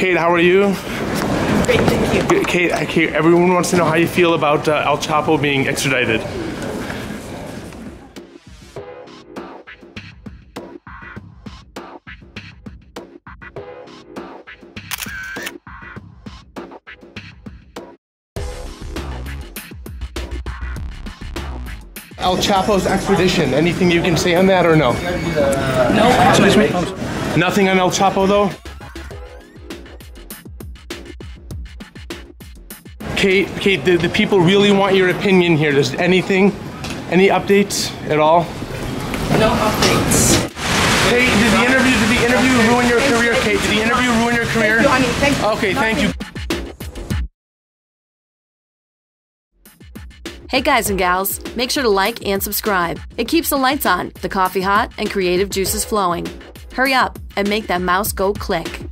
Kate, how are you? Great, thank you. Kate, Kate, everyone wants to know how you feel about uh, El Chapo being extradited. El Chapo's extradition. Anything you can say on that or no? No, Excuse me? Nothing on El Chapo though? Kate, Kate, the, the people really want your opinion here. Does anything, any updates at all? no updates. Kate, did the interview, did the interview ruin your career, Kate? Did the interview ruin your career? Thank you, honey. Thank you. Okay, thank you. Hey guys and gals, make sure to like and subscribe. It keeps the lights on, the coffee hot, and creative juices flowing. Hurry up and make that mouse go click.